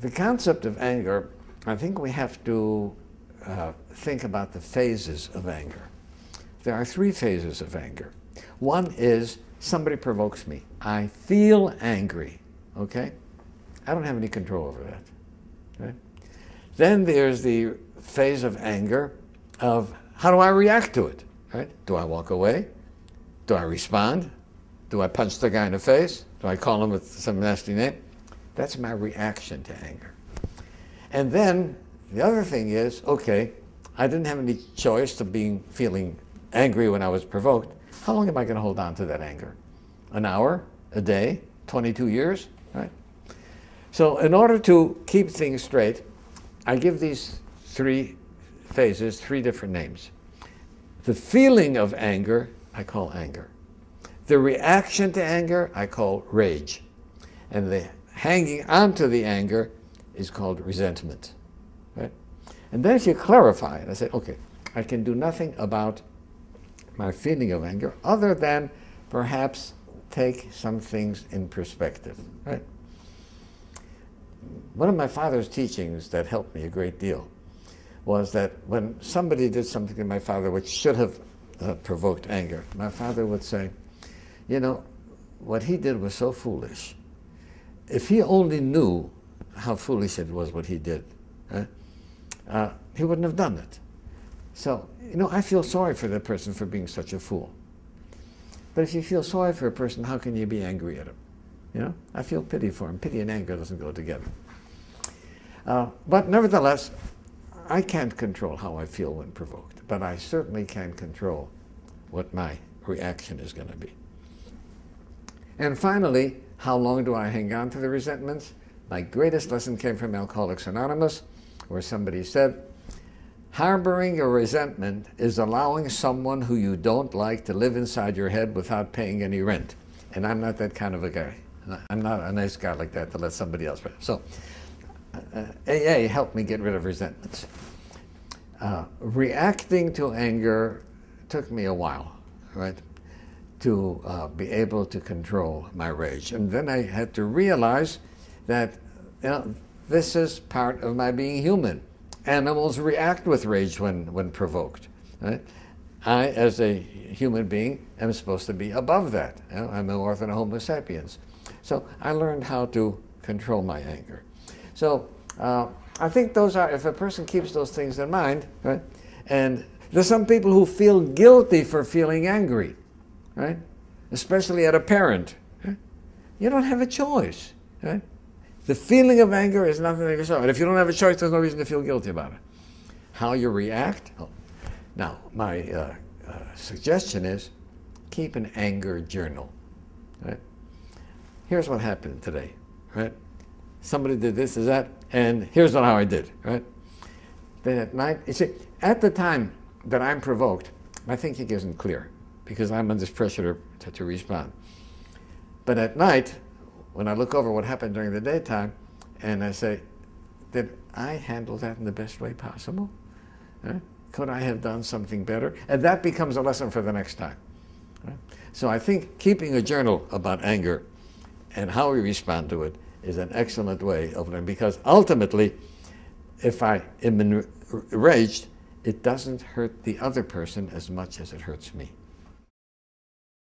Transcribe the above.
the concept of anger, I think we have to uh, think about the phases of anger. There are three phases of anger. One is somebody provokes me. I feel angry, okay? I don't have any control over that. Right? Then there's the phase of anger of how do I react to it? Right? Do I walk away? Do I respond? Do I punch the guy in the face? Do I call him with some nasty name? That's my reaction to anger. And then the other thing is, okay, I didn't have any choice to being feeling angry when I was provoked. How long am I going to hold on to that anger? An hour? A day? 22 years? Right? So in order to keep things straight, I give these three phases three different names. The feeling of anger, I call anger. The reaction to anger, I call rage. And the hanging onto the anger is called resentment. Right? And then if you clarify it, I say, okay, I can do nothing about my feeling of anger other than perhaps take some things in perspective. Right? One of my father's teachings that helped me a great deal was that when somebody did something to my father which should have uh, provoked anger, my father would say, you know, what he did was so foolish. If he only knew how foolish it was what he did, uh, he wouldn't have done it. So, you know, I feel sorry for that person for being such a fool. But if you feel sorry for a person, how can you be angry at him? You know, I feel pity for him. Pity and anger doesn't go together. Uh, but nevertheless, I can't control how I feel when provoked, but I certainly can control what my reaction is going to be. And finally, how long do I hang on to the resentments? My greatest lesson came from Alcoholics Anonymous, where somebody said, Harboring a resentment is allowing someone who you don't like to live inside your head without paying any rent. And I'm not that kind of a guy. I'm not a nice guy like that to let somebody else rent. So uh, AA helped me get rid of resentments. Uh, reacting to anger took me a while, right, to uh, be able to control my rage. And then I had to realize that you know, this is part of my being human. Animals react with rage when, when provoked. Right? I, as a human being, am supposed to be above that. You know, I'm more than a Homo sapiens. So I learned how to control my anger. So uh, I think those are, if a person keeps those things in mind, right? And there's some people who feel guilty for feeling angry, right? Especially at a parent. Right? You don't have a choice, right? The feeling of anger is nothing to yourself. And if you don't have a choice, there's no reason to feel guilty about it. How you react? Oh. Now, my uh, uh, suggestion is keep an anger journal. Right? Here's what happened today, right? somebody did this, is that, and here's what, how I did, right? Then at night, you see, at the time that I'm provoked, my thinking isn't clear because I'm under this pressure to, to, respond. But at night, when I look over what happened during the daytime, and I say, did I handle that in the best way possible? Could I have done something better? And that becomes a lesson for the next time. Right? So I think keeping a journal about anger and how we respond to it is an excellent way of learning because ultimately, if I am enraged, it doesn't hurt the other person as much as it hurts me.